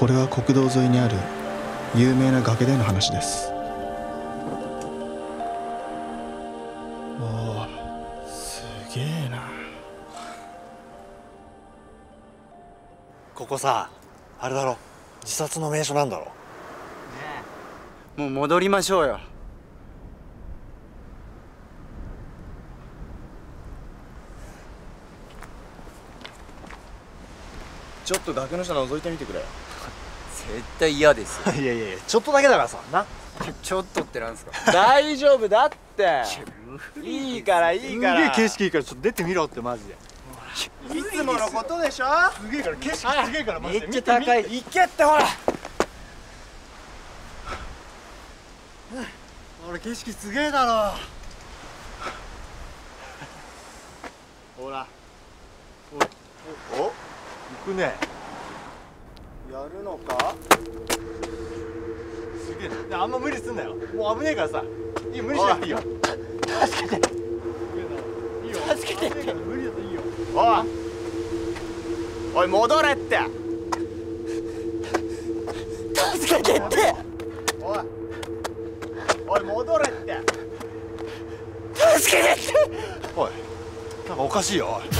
これは国道沿いにある有名な崖での話です。おおすげえな。ここさあれだろ。自殺の名所なんだろ。もう戻りましょうよ。ちょっと崖の下覗いてみてくれ絶対嫌です いやいやいやちょっとだけだからさな。ちょっとってなんですか？大丈夫だって。いいからいいから。すげえ景色いいからちょっと出てみろってマジで。いつものことでしょ？すげえから景色すげえからマめジで。っちゃ高い。行けってほら。俺景色すげえだろ。ほら。おお行くねやるのか？すげえあんま無理すんなよ。もう危ねえからさ。いい無理しなくていいよ。助けて。いいよ。助けて。って無理だといいよ。おい。おい戻れって。助けてって。おい。おい戻れって。助けてって。おい。なんかおかしいよおい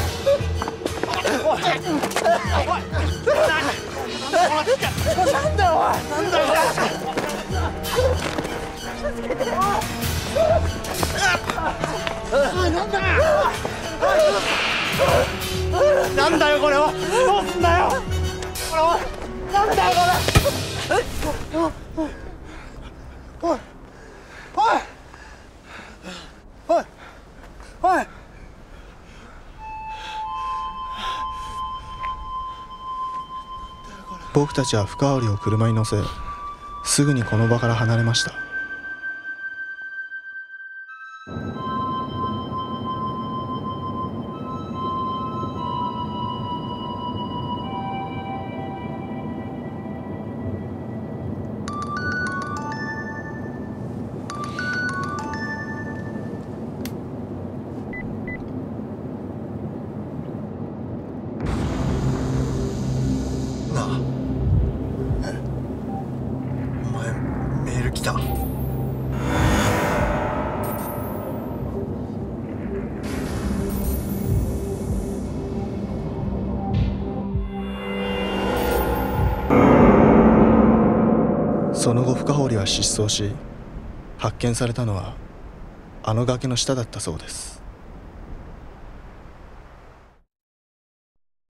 なんだよこれは。どうすんだよ。これおいなんだよこれ。僕たちは深織を車に乗せすぐにこの場から離れました。なあ。その後深堀は失踪し発見されたのはあの崖の下だったそうです。